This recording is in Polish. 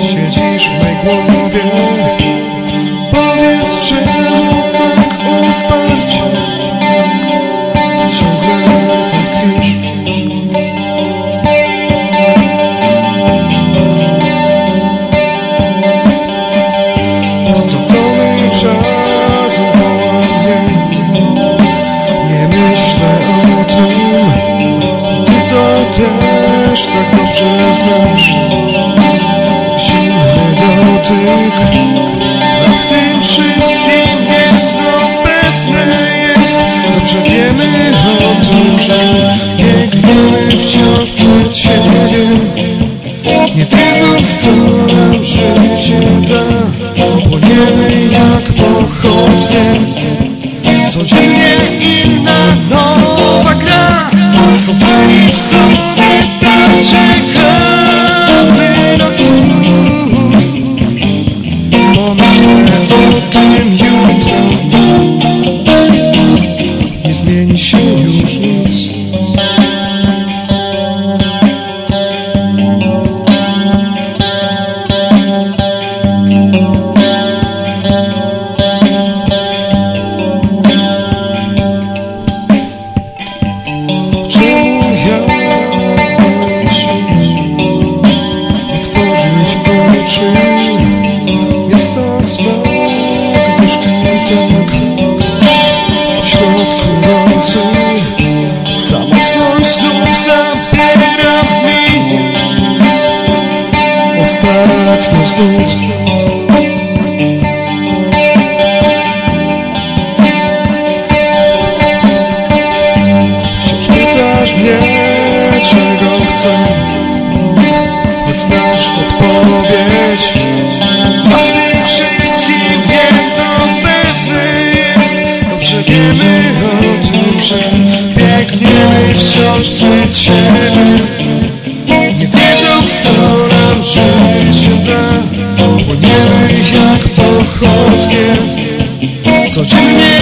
Siedzisz w mej głowie Powiedz czemu tak uparcie Ciągle tam tkwisz Stracony czas woła mnie Nie myślę o tym. I ty to też tak dobrze znasz Zimny dotyk A w tym wszystkim jedno pewne jest. Dobrze wiemy o tym, że biegniemy wciąż przed siebie. Nie wiedząc co nam życie da Płoniemy jak pochodnie. Codziennie inna Остаточно ждут że biegniemy wciąż przed siebie. Nie wiedząc co nam życie da Płoniemy jak pochodnie. Codziennie